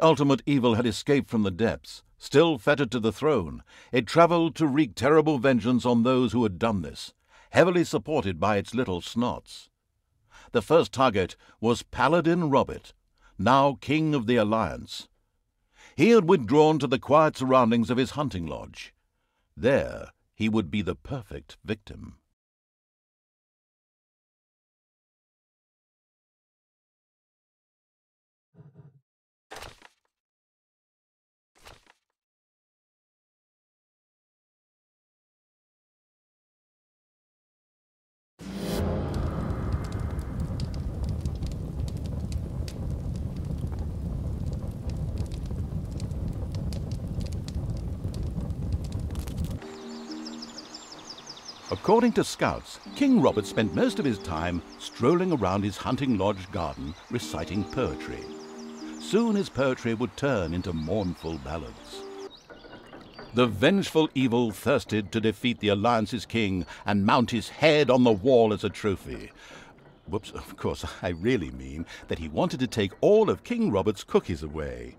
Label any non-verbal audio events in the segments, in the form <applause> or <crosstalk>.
ultimate evil had escaped from the depths, still fettered to the throne, it travelled to wreak terrible vengeance on those who had done this, heavily supported by its little snots. The first target was Paladin Robert, now King of the Alliance. He had withdrawn to the quiet surroundings of his hunting lodge. There he would be the perfect victim. According to scouts, King Robert spent most of his time strolling around his hunting lodge garden reciting poetry. Soon his poetry would turn into mournful ballads. The vengeful evil thirsted to defeat the Alliance's king and mount his head on the wall as a trophy. Whoops, of course, <laughs> I really mean that he wanted to take all of King Robert's cookies away.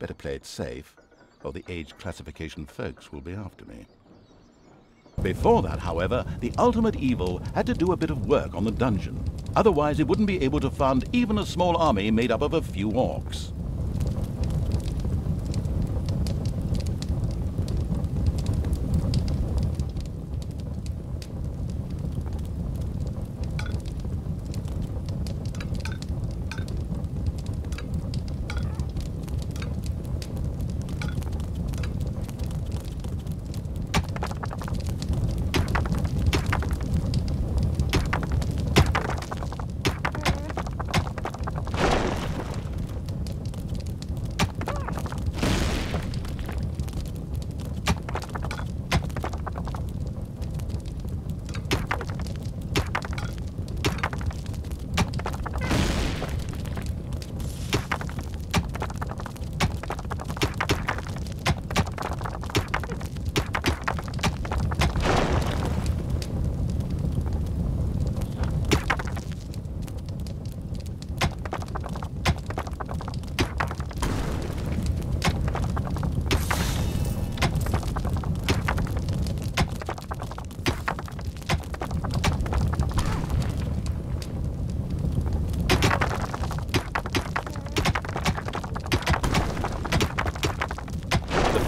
Better play it safe, or the age classification folks will be after me. Before that, however, the ultimate evil had to do a bit of work on the dungeon. Otherwise, it wouldn't be able to fund even a small army made up of a few orcs.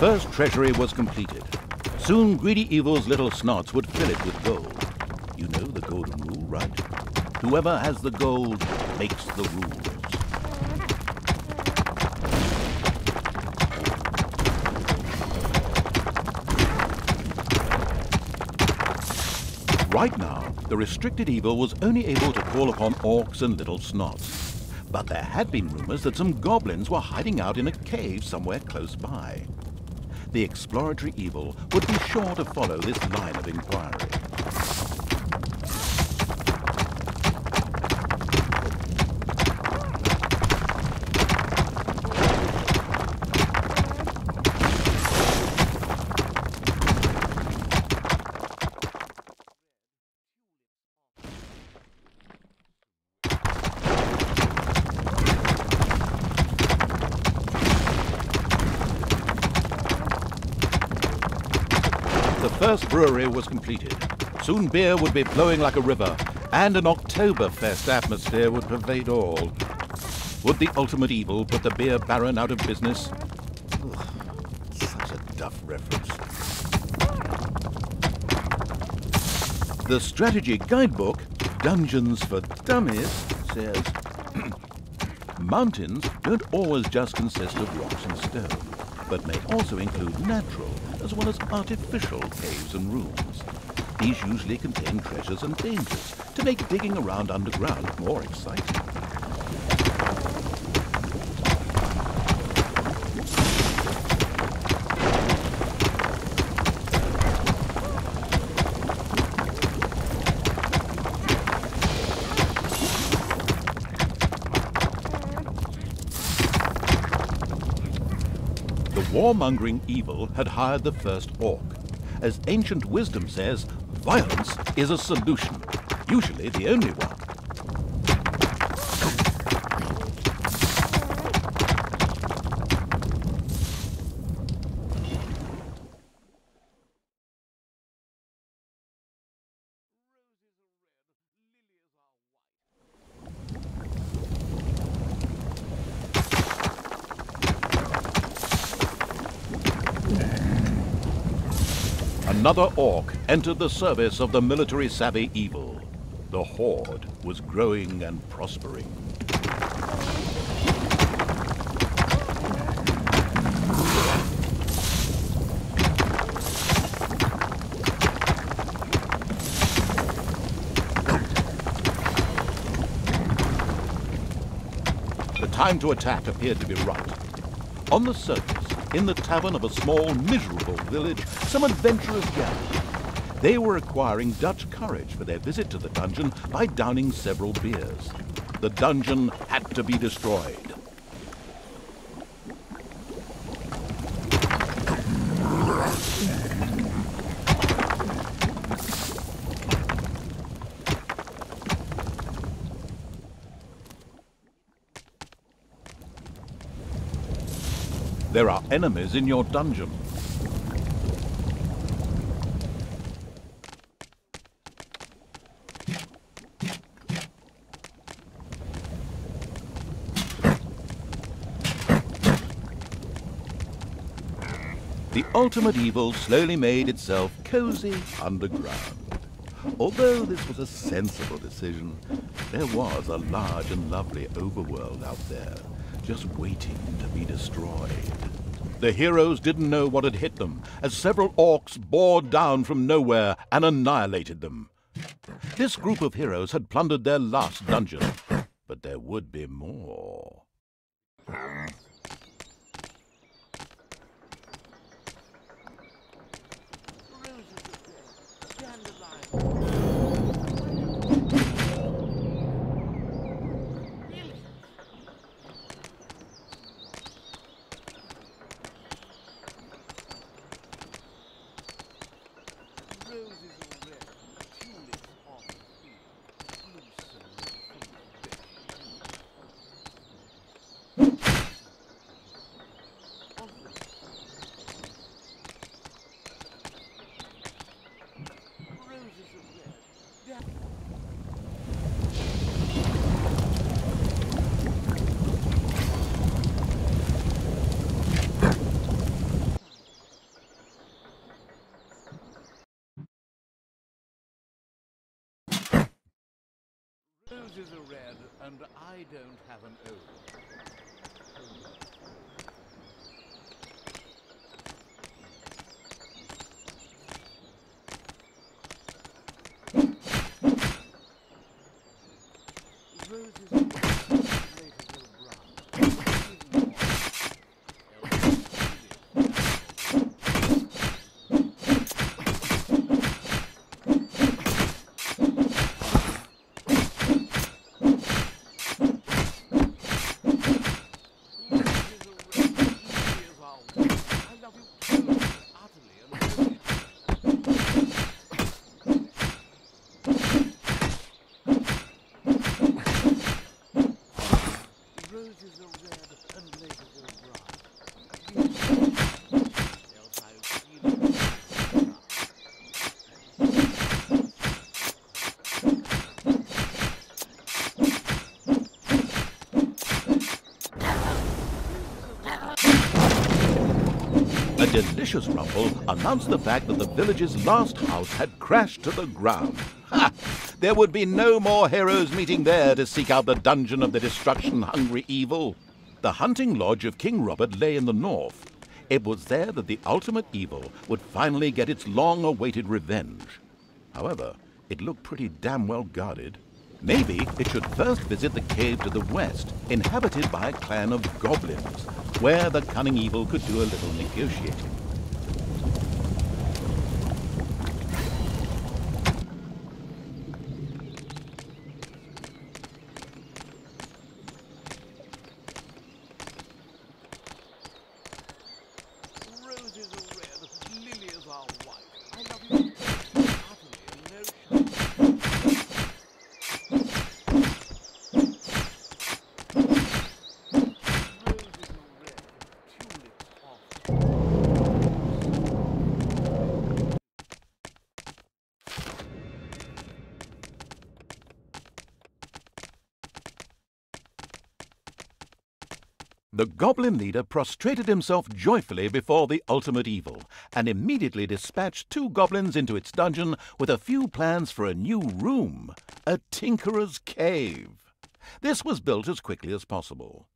First treasury was completed. Soon Greedy Evil's little snots would fill it with gold. You know the golden rule, right? Whoever has the gold makes the rules. Right now, the restricted evil was only able to call upon orcs and little snots. But there had been rumors that some goblins were hiding out in a cave somewhere close by the exploratory evil would be sure to follow this line of inquiry. Was completed. Soon beer would be flowing like a river, and an Oktoberfest atmosphere would pervade all. Would the ultimate evil put the beer baron out of business? Ugh, such a duff reference. The strategy guidebook, Dungeons for Dummies, says <clears throat> Mountains don't always just consist of rocks and stone but may also include natural as well as artificial caves and rooms. These usually contain treasures and dangers to make digging around underground more exciting. Warmongering evil had hired the first orc. As ancient wisdom says, violence is a solution, usually the only one. Another orc entered the service of the military savvy evil. The horde was growing and prospering. The time to attack appeared to be right. On the surface, in the tavern of a small, miserable village, some adventurers gathered. They were acquiring Dutch courage for their visit to the dungeon by downing several beers. The dungeon had to be destroyed. There are enemies in your dungeon. The ultimate evil slowly made itself cozy underground. Although this was a sensible decision, there was a large and lovely overworld out there, just waiting to be destroyed. The heroes didn't know what had hit them, as several orcs bore down from nowhere and annihilated them. This group of heroes had plundered their last dungeon, but there would be more. Roses are red, and I don't have an O. Roses are red, later will brown. Even more. Else, Roses are red, lilies are white. I love you totally, utterly, and wholly. Are red and. A delicious rumble announced the fact that the village's last house had crashed to the ground. There would be no more heroes meeting there to seek out the dungeon of the destruction-hungry evil. The hunting lodge of King Robert lay in the north. It was there that the ultimate evil would finally get its long-awaited revenge. However, it looked pretty damn well guarded. Maybe it should first visit the cave to the west, inhabited by a clan of goblins, where the cunning evil could do a little negotiating. Roses are red, lilies are white. I love you totally, utterly, and no shame. Roses are red, tulips are The goblin leader prostrated himself joyfully before the ultimate evil and immediately dispatched two goblins into its dungeon with a few plans for a new room, a tinkerer's cave. This was built as quickly as possible.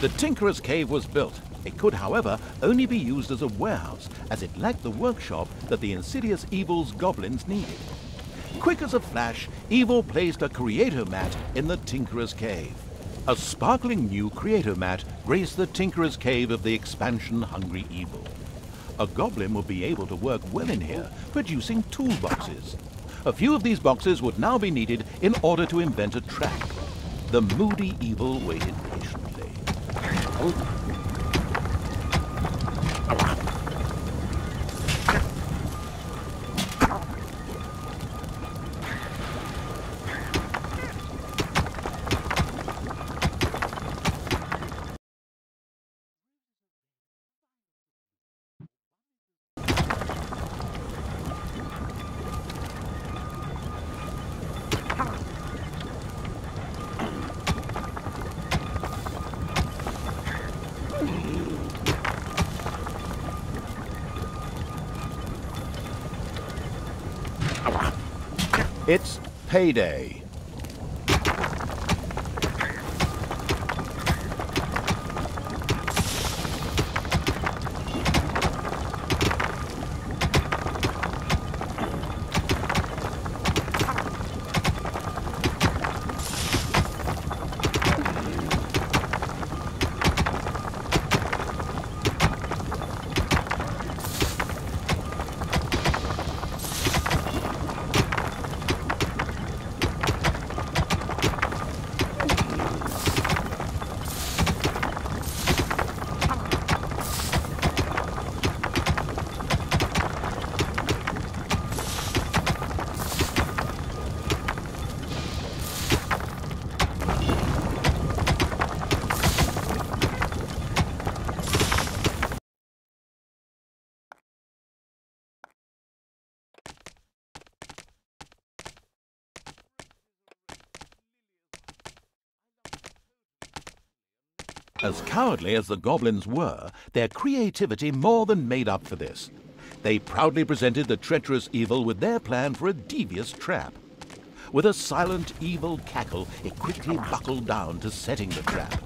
The Tinkerer's Cave was built. It could, however, only be used as a warehouse, as it lacked the workshop that the insidious Evil's goblins needed. Quick as a flash, Evil placed a creator mat in the Tinkerer's Cave. A sparkling new creator mat graced the Tinkerer's Cave of the expansion-hungry Evil. A goblin would be able to work well in here, producing toolboxes. A few of these boxes would now be needed in order to invent a trap. The moody Evil waited patiently. Payday. As cowardly as the goblins were, their creativity more than made up for this. They proudly presented the treacherous evil with their plan for a devious trap. With a silent, evil cackle, it quickly buckled down to setting the trap.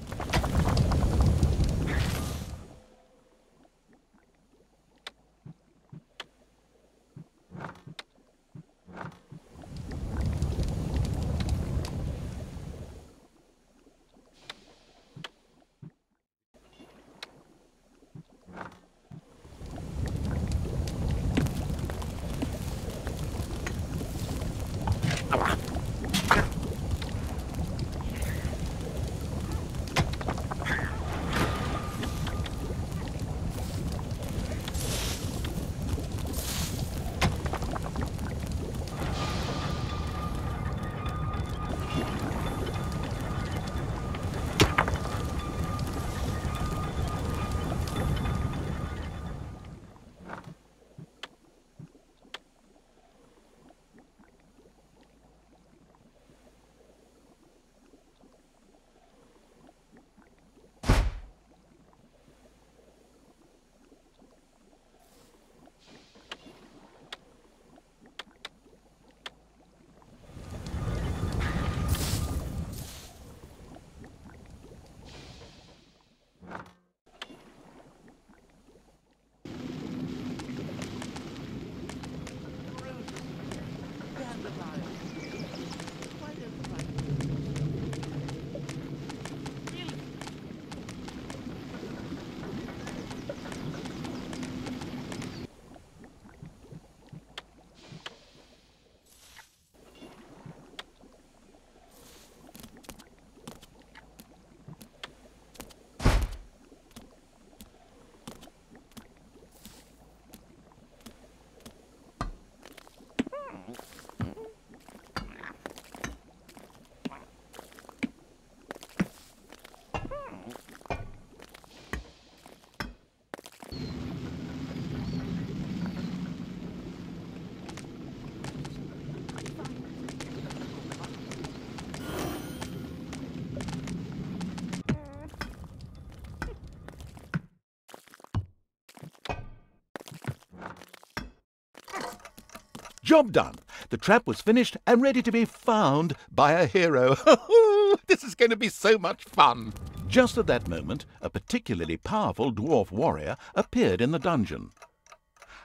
Job done. The trap was finished and ready to be found by a hero. <laughs> this is going to be so much fun. Just at that moment, a particularly powerful dwarf warrior appeared in the dungeon.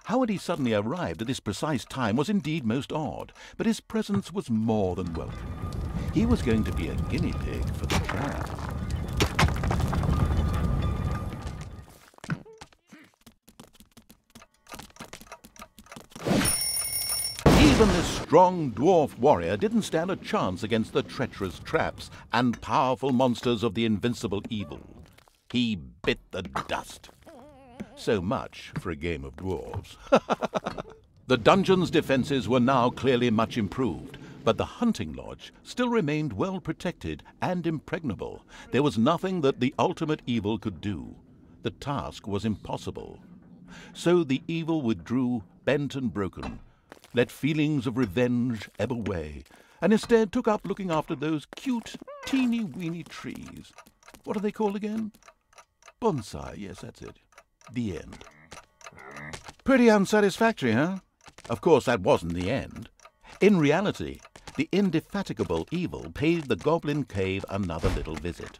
How had he suddenly arrived at this precise time was indeed most odd, but his presence was more than welcome. He was going to be a guinea pig for the trap. Even this strong dwarf warrior didn't stand a chance against the treacherous traps and powerful monsters of the invincible evil. He bit the dust. So much for a game of dwarves. <laughs> the dungeon's defences were now clearly much improved, but the hunting lodge still remained well protected and impregnable. There was nothing that the ultimate evil could do. The task was impossible. So the evil withdrew, bent and broken, let feelings of revenge ebb away, and instead took up looking after those cute, teeny weeny trees. What are they called again? Bonsai, yes, that's it. The end. Pretty unsatisfactory, huh? Of course, that wasn't the end. In reality, the indefatigable evil paid the Goblin Cave another little visit.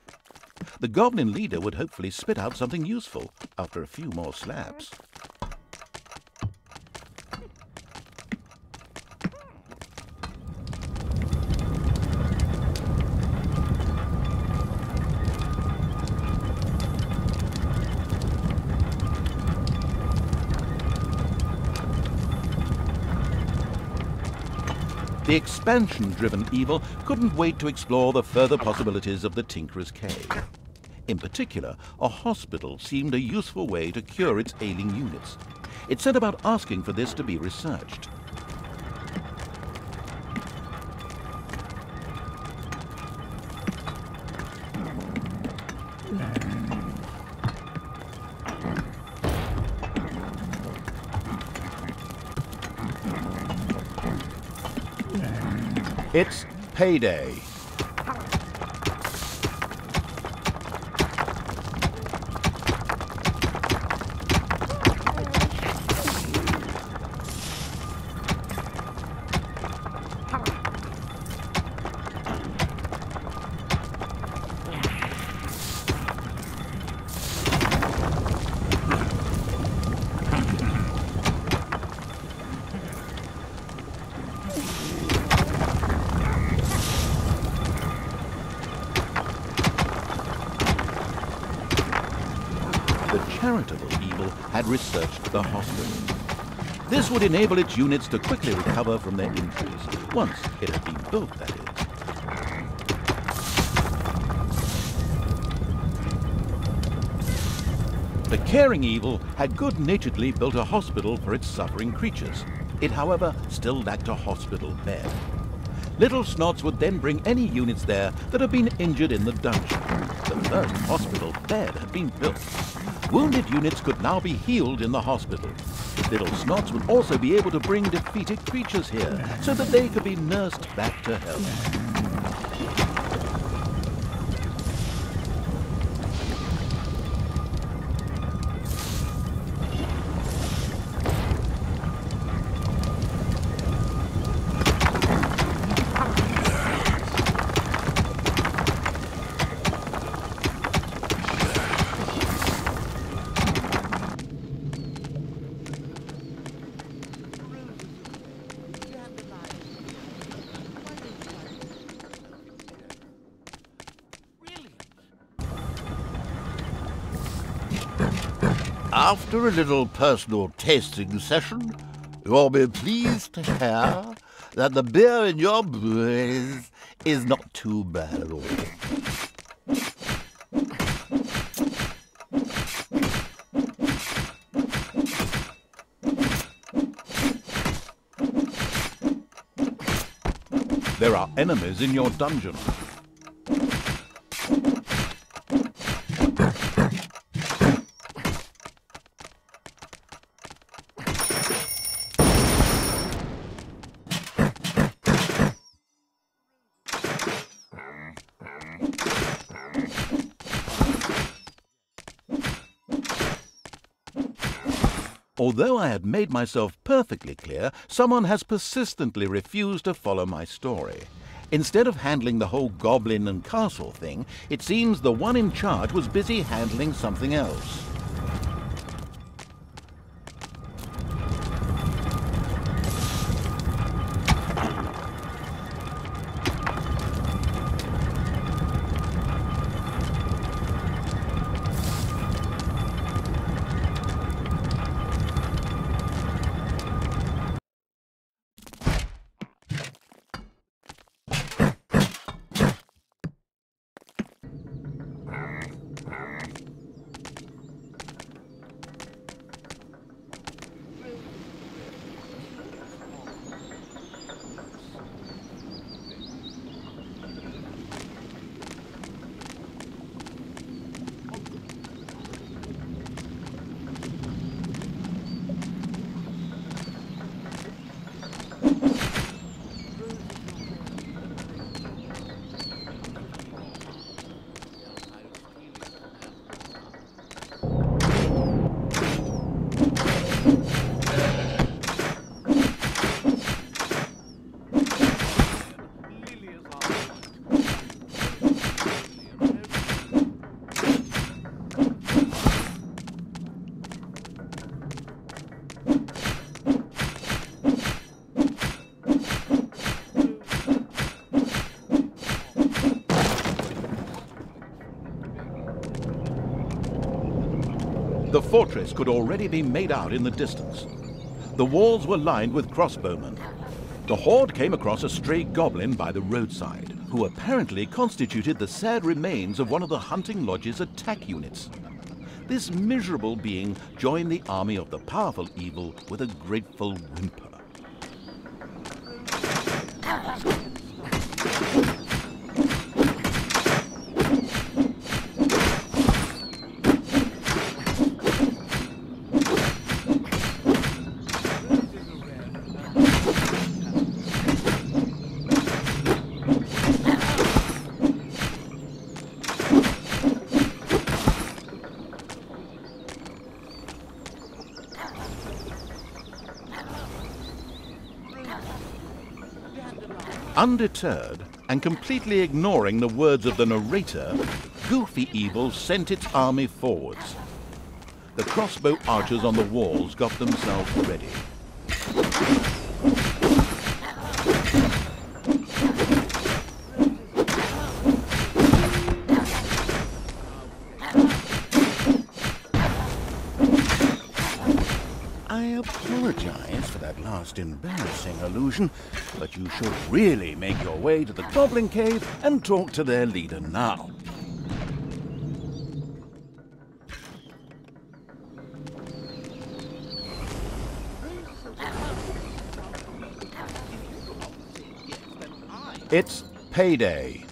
The Goblin leader would hopefully spit out something useful after a few more slaps. Expansion-driven evil couldn't wait to explore the further possibilities of the Tinkerer's Cave. In particular, a hospital seemed a useful way to cure its ailing units. It set about asking for this to be researched. It's payday. Charitable evil had researched the hospital. This would enable its units to quickly recover from their injuries, once it had been built, that is. The caring evil had good-naturedly built a hospital for its suffering creatures. It, however, still lacked a hospital bed. Little Snots would then bring any units there that had been injured in the dungeon. The first hospital bed had been built. Wounded units could now be healed in the hospital. Little Snots would also be able to bring defeated creatures here, so that they could be nursed back to health. After a little personal tasting session, you'll be pleased to hear that the beer in your breweries is not too bad at all. There are enemies in your dungeon. Although I had made myself perfectly clear, someone has persistently refused to follow my story. Instead of handling the whole goblin and castle thing, it seems the one in charge was busy handling something else. Fortress could already be made out in the distance. The walls were lined with crossbowmen. The horde came across a stray goblin by the roadside, who apparently constituted the sad remains of one of the hunting lodge's attack units. This miserable being joined the army of the powerful evil with a grateful whimper. Undeterred and completely ignoring the words of the narrator, Goofy Evil sent its army forwards. The crossbow archers on the walls got themselves ready. I apologize for that last embarrassing allusion, but you should really make your way to the Goblin Cave and talk to their leader now. It's payday.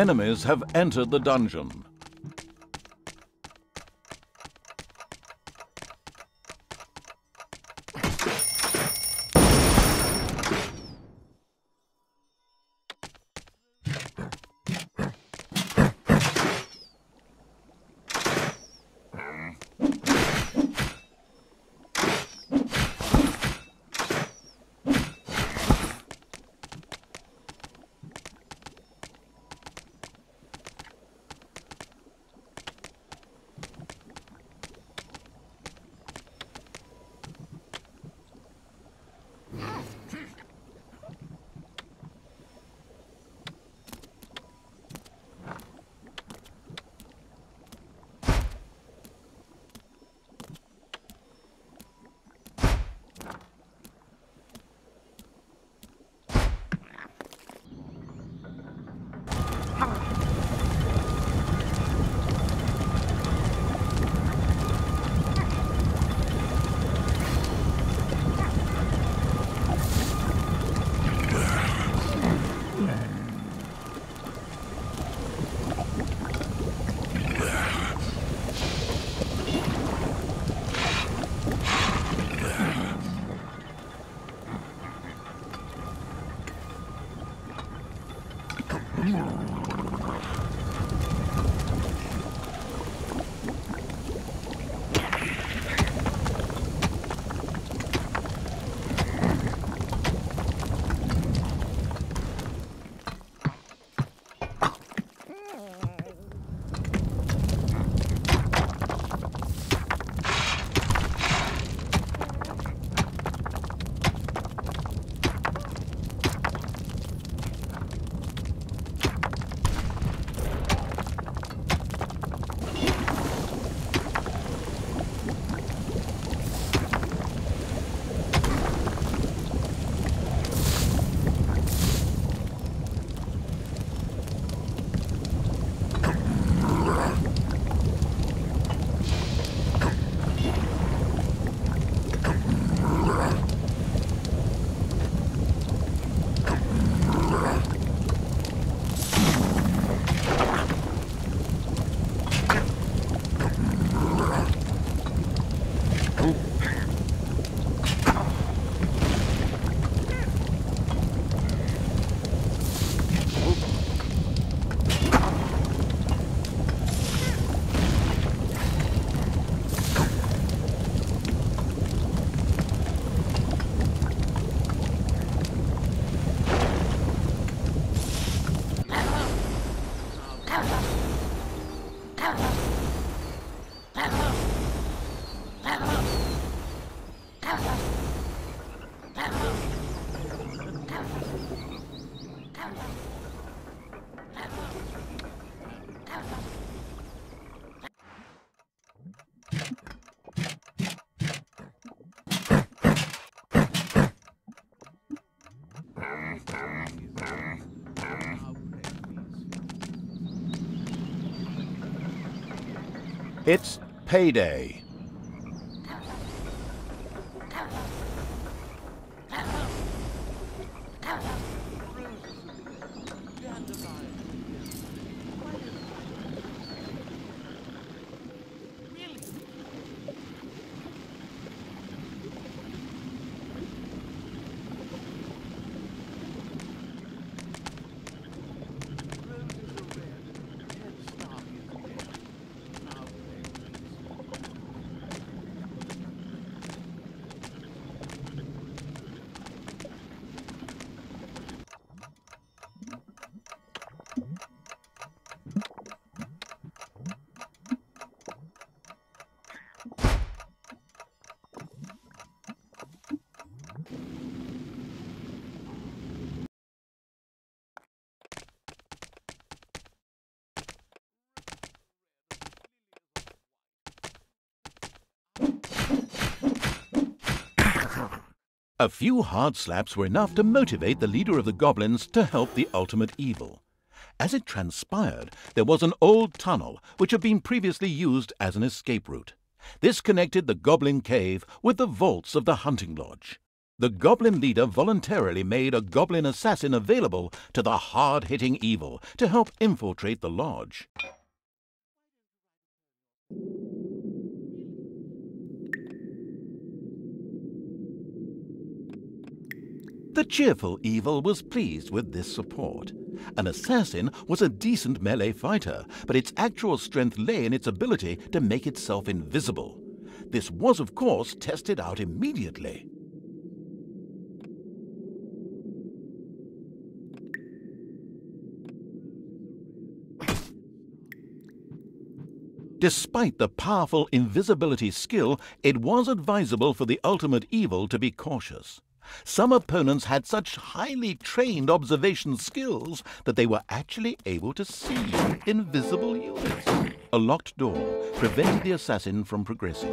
Enemies have entered the dungeon. Payday. A few hard slaps were enough to motivate the leader of the goblins to help the ultimate evil. As it transpired, there was an old tunnel which had been previously used as an escape route. This connected the Goblin Cave with the vaults of the hunting lodge. The Goblin leader voluntarily made a Goblin assassin available to the hard hitting evil to help infiltrate the lodge. The cheerful evil was pleased with this support. An assassin was a decent melee fighter, but its actual strength lay in its ability to make itself invisible. This was, of course, tested out immediately. Despite the powerful invisibility skill, it was advisable for the ultimate evil to be cautious. Some opponents had such highly trained observation skills that they were actually able to see invisible units. A locked door prevented the assassin from progressing.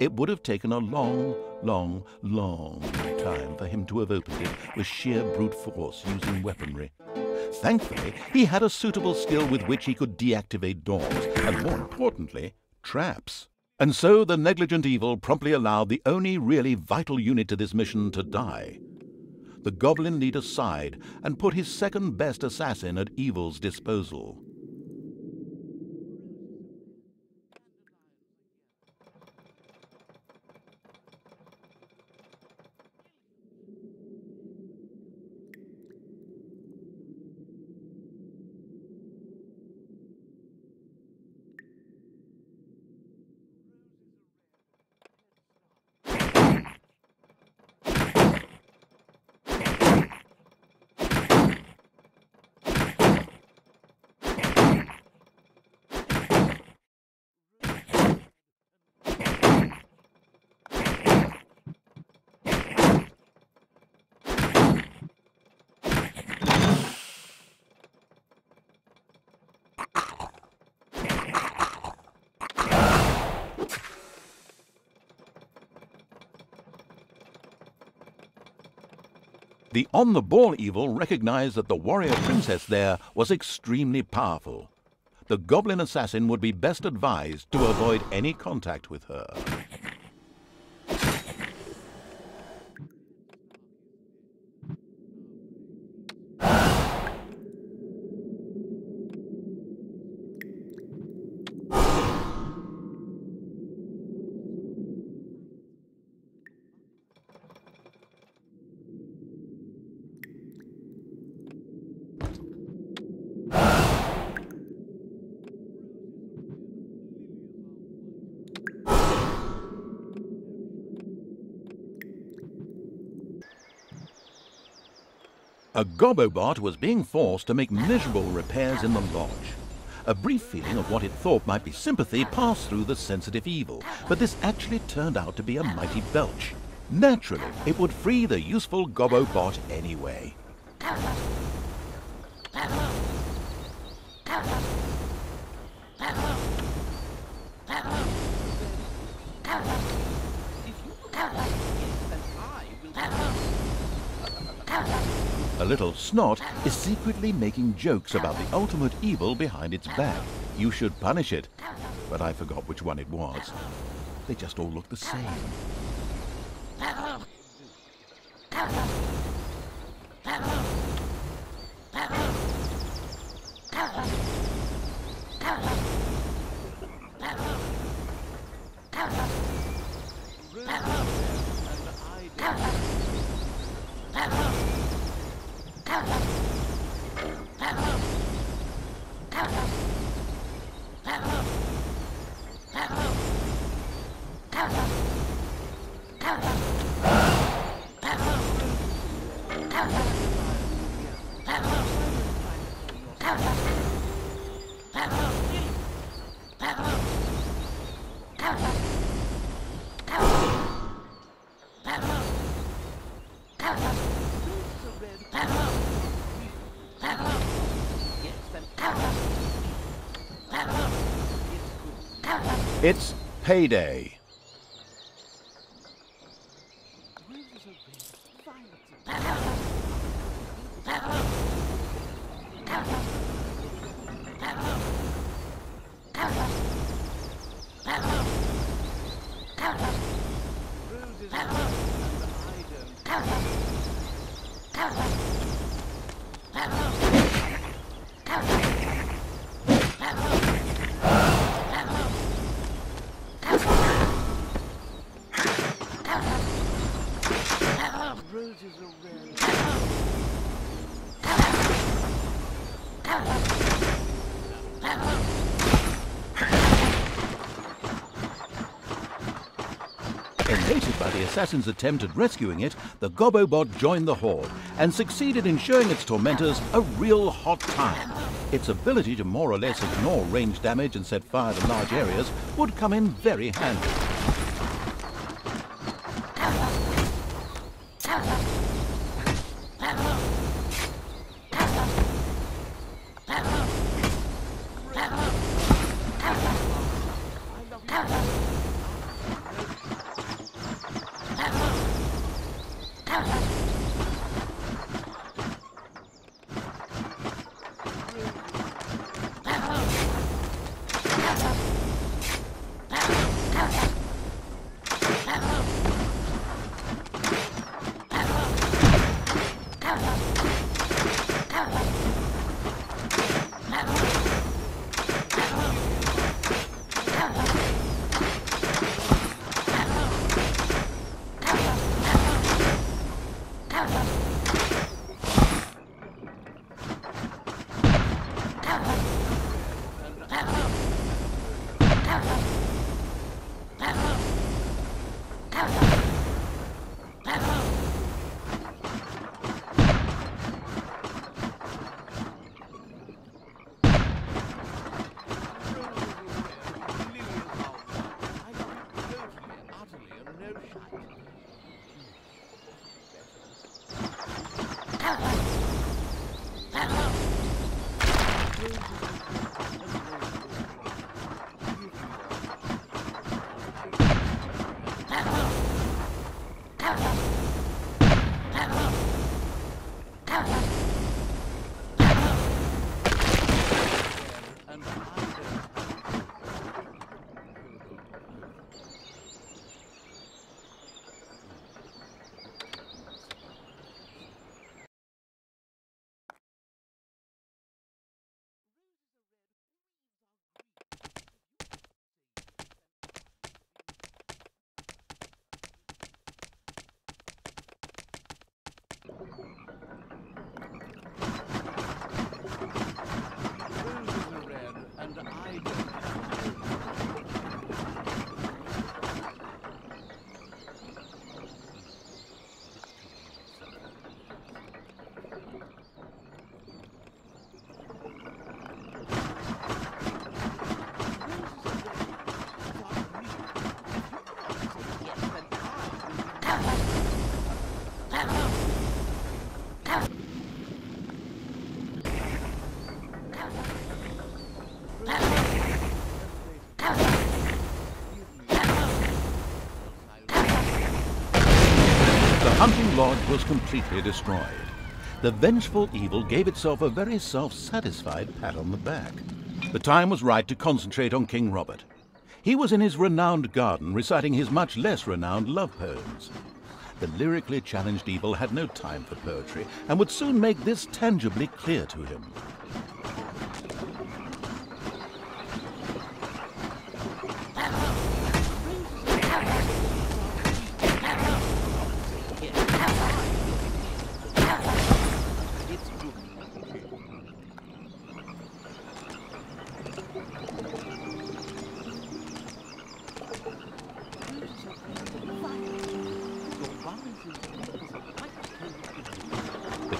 It would have taken a long, long, long time for him to have opened it with sheer brute force using weaponry. Thankfully, he had a suitable skill with which he could deactivate doors, and more importantly, traps. And so the negligent evil promptly allowed the only really vital unit to this mission to die. The goblin leader sighed and put his second best assassin at evil's disposal. The on the ball evil recognized that the warrior princess there was extremely powerful. The goblin assassin would be best advised to avoid any contact with her. A Gobobot was being forced to make miserable repairs in the lodge. A brief feeling of what it thought might be sympathy passed through the sensitive evil, but this actually turned out to be a mighty belch. Naturally, it would free the useful Gobobot anyway. A little snot is secretly making jokes about the ultimate evil behind its back. You should punish it. But I forgot which one it was. They just all look the same. payday. Bruises. Roses. Elated by the assassin's attempt at rescuing it, the Gobobot joined the horde and succeeded in showing its tormentors a real hot time. Its ability to more or less ignore range damage and set fire to large areas would come in very handy. Was completely destroyed. The vengeful evil gave itself a very self-satisfied pat on the back. The time was right to concentrate on King Robert. He was in his renowned garden reciting his much less renowned love poems. The lyrically challenged evil had no time for poetry and would soon make this tangibly clear to him.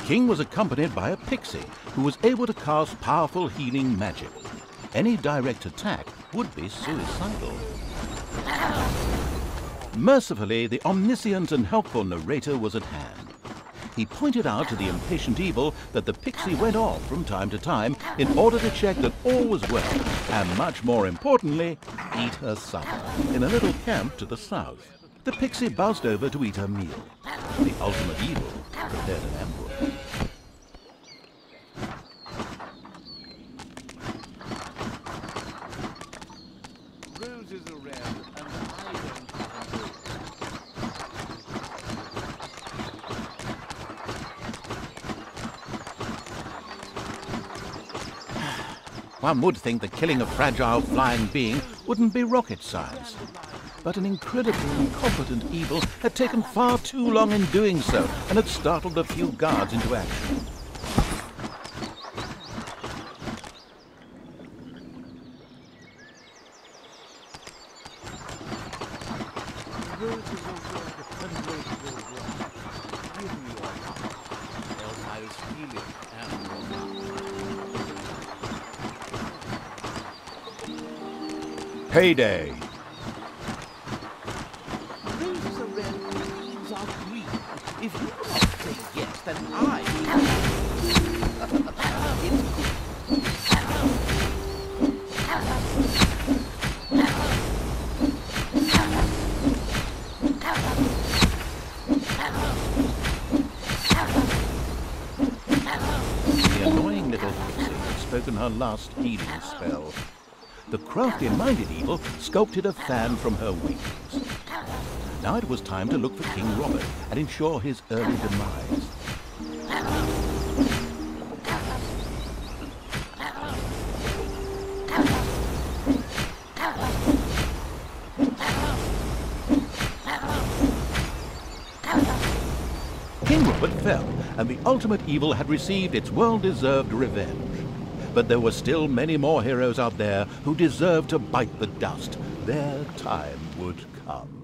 King was accompanied by a pixie who was able to cast powerful healing magic. Any direct attack would be suicidal. Mercifully, the omniscient and helpful narrator was at hand. He pointed out to the impatient evil that the pixie went off from time to time in order to check that all was well, and much more importantly, eat her supper in a little camp to the south. The pixie buzzed over to eat her meal. The ultimate evil prepared an ambush. Roses are red and I don't have One would think the killing a fragile flying being wouldn't be rocket science. But an incredibly incompetent evil had taken far too long in doing so and had startled a few guards into action. Red and Payday! The annoying little pixie spoken her last healing spell. Crafty-minded evil sculpted a fan from her wings. Now it was time to look for King Robert and ensure his early demise. King Robert fell, and the ultimate evil had received its well-deserved revenge. But there were still many more heroes out there who deserved to bite the dust. Their time would come.